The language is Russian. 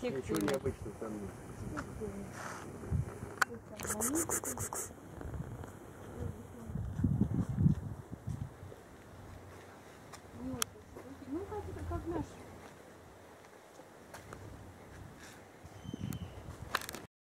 Ничего необычного там нет.